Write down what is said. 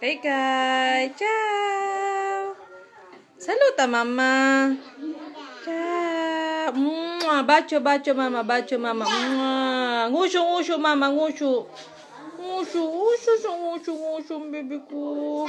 Kay guys, Ciao. Saluta, mama. Ciao. Mua. Bacio, bacio, mama, Bacio, mama. Mua. Ngushu, ngushu, mama, Ngushu. Ngushu, ngushu, ngushu, ngushu, baby ko.